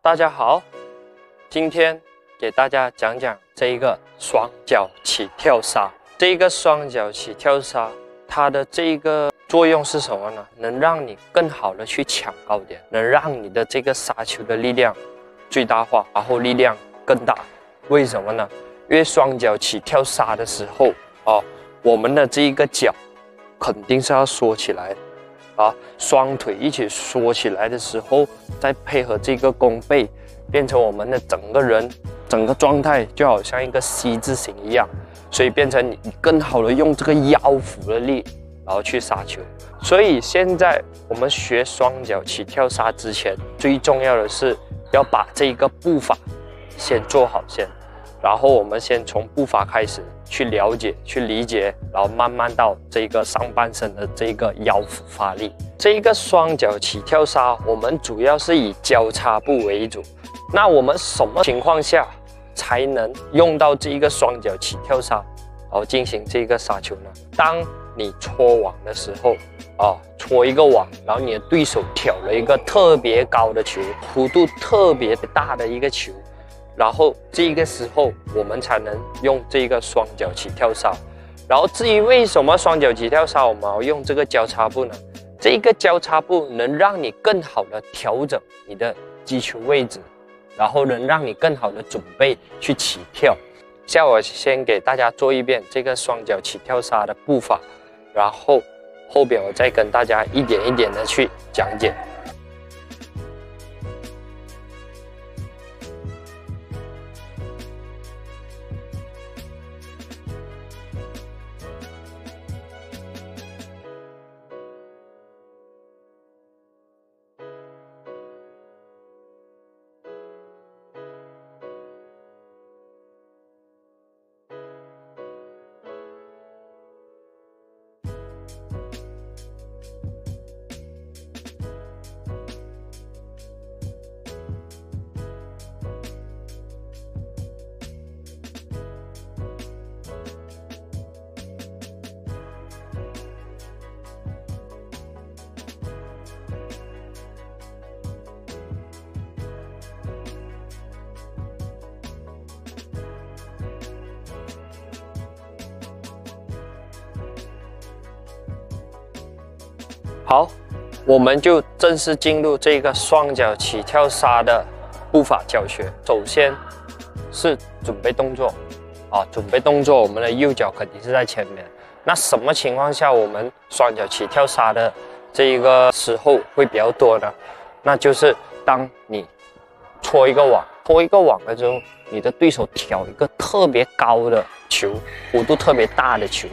大家好，今天给大家讲讲这一个双脚起跳杀。这一个双脚起跳杀，它的这一个作用是什么呢？能让你更好的去抢高点，能让你的这个杀球的力量最大化，然后力量更大。为什么呢？因为双脚起跳杀的时候，啊，我们的这一个脚肯定是要缩起来。啊，双腿一起缩起来的时候，再配合这个弓背，变成我们的整个人整个状态就好像一个 C 字形一样，所以变成你更好的用这个腰腹的力，然后去杀球。所以现在我们学双脚起跳杀之前，最重要的是要把这一个步伐先做好先。然后我们先从步伐开始去了解、去理解，然后慢慢到这个上半身的这个腰腹发力。这一个双脚起跳杀，我们主要是以交叉步为主。那我们什么情况下才能用到这一个双脚起跳杀，然后进行这个杀球呢？当你搓网的时候，啊，搓一个网，然后你的对手挑了一个特别高的球，弧度特别大的一个球。然后这个时候我们才能用这个双脚起跳杀。然后至于为什么双脚起跳杀我们要用这个交叉步呢？这个交叉步能让你更好的调整你的击球位置，然后能让你更好的准备去起跳。现在我先给大家做一遍这个双脚起跳杀的步伐，然后后边我再跟大家一点一点的去讲解。好，我们就正式进入这个双脚起跳杀的步伐教学。首先是准备动作啊，准备动作，我们的右脚肯定是在前面。那什么情况下我们双脚起跳杀的这一个时候会比较多呢？那就是当你搓一个网，搓一个网了之后，你的对手挑一个特别高的球，弧度特别大的球。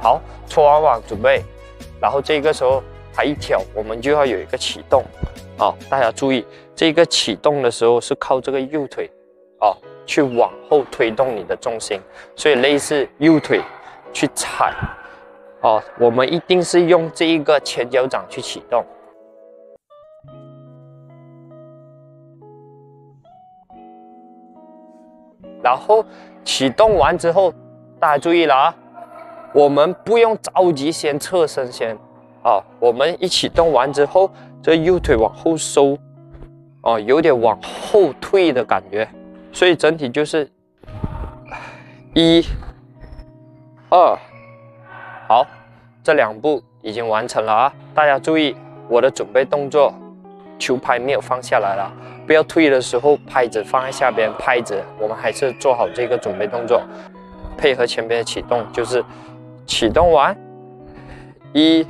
好，搓完网准备，然后这个时候它一挑，我们就要有一个启动，啊，大家注意，这个启动的时候是靠这个右腿，啊，去往后推动你的重心，所以类似右腿去踩，哦，我们一定是用这一个前脚掌去启动，然后启动完之后，大家注意了啊。我们不用着急先侧身先，啊，我们一启动完之后，这右腿往后收，哦，有点往后退的感觉，所以整体就是一、二，好，这两步已经完成了啊！大家注意我的准备动作，球拍没有放下来了，不要退的时候拍子放在下边，拍子我们还是做好这个准备动作，配合前边的启动就是。启动完，一、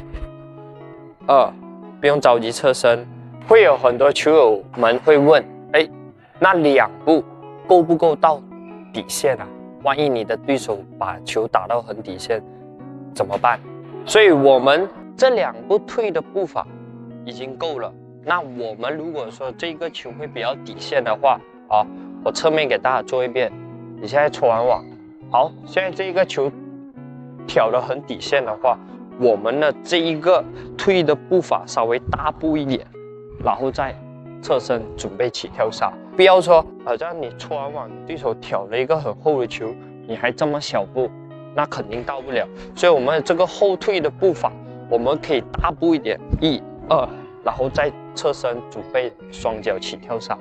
二，不用着急侧身。会有很多球友们会问：哎，那两步够不够到底线啊？万一你的对手把球打到很底线，怎么办？所以我们这两步退的步伐已经够了。那我们如果说这个球会比较底线的话，啊，我侧面给大家做一遍。你现在搓完网，好，现在这个球。挑的很底线的话，我们的这一个退的步伐稍微大步一点，然后再侧身准备起跳杀。不要说好像你搓完网，对手挑了一个很厚的球，你还这么小步，那肯定到不了。所以，我们这个后退的步伐，我们可以大步一点，一二，然后再侧身准备双脚起跳杀。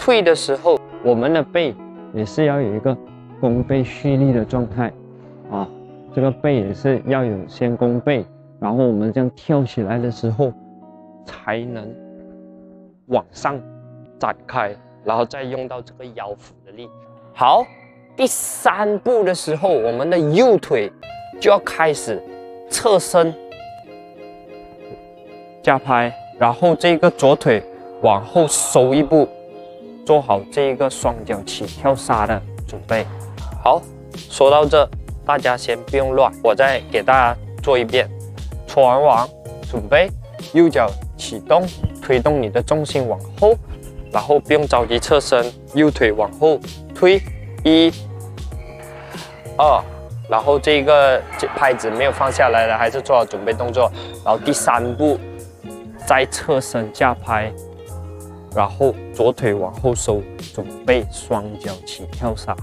退的时候，我们的背也是要有一个弓背蓄力的状态啊，这个背也是要有先弓背，然后我们这样跳起来的时候，才能往上展开，然后再用到这个腰腹的力。好，第三步的时候，我们的右腿就要开始侧身加拍，然后这个左腿往后收一步。做好这一个双脚起跳杀的准备。好，说到这，大家先不用乱，我再给大家做一遍。搓完网，准备右脚启动，推动你的重心往后，然后不用着急侧身，右腿往后推，一、二，然后这个拍子没有放下来的，还是做好准备动作。然后第三步，再侧身架拍。然后左腿往后收，准备双脚起跳杀。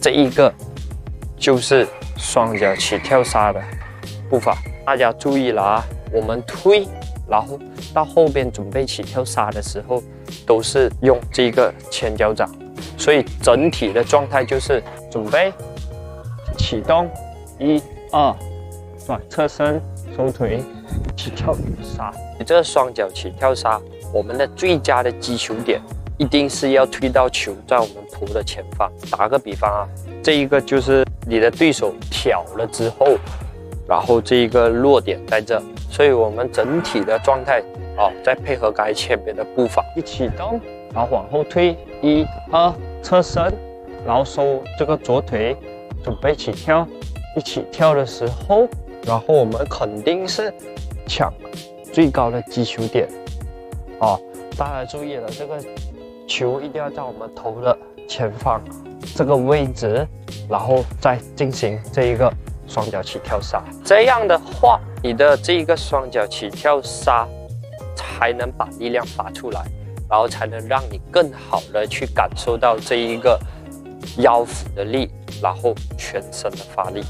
这一个就是双脚起跳杀的。步伐，大家注意了啊！我们推，然后到后边准备起跳杀的时候，都是用这个前脚掌，所以整体的状态就是准备启动，一二，转侧身收腿起跳杀。你这双脚起跳杀，我们的最佳的击球点一定是要推到球在我们头的前方。打个比方啊，这一个就是你的对手挑了之后。然后这一个落点在这，所以我们整体的状态啊，再配合该前面的步伐，一启动，然后往后退，一二，侧身，然后收这个左腿，准备起跳，一起跳的时候，然后我们肯定是抢最高的击球点，哦，大家注意了，这个球一定要在我们头的前方这个位置，然后再进行这一个。双脚起跳杀，这样的话，你的这一个双脚起跳杀才能把力量发出来，然后才能让你更好的去感受到这一个腰腹的力，然后全身的发力。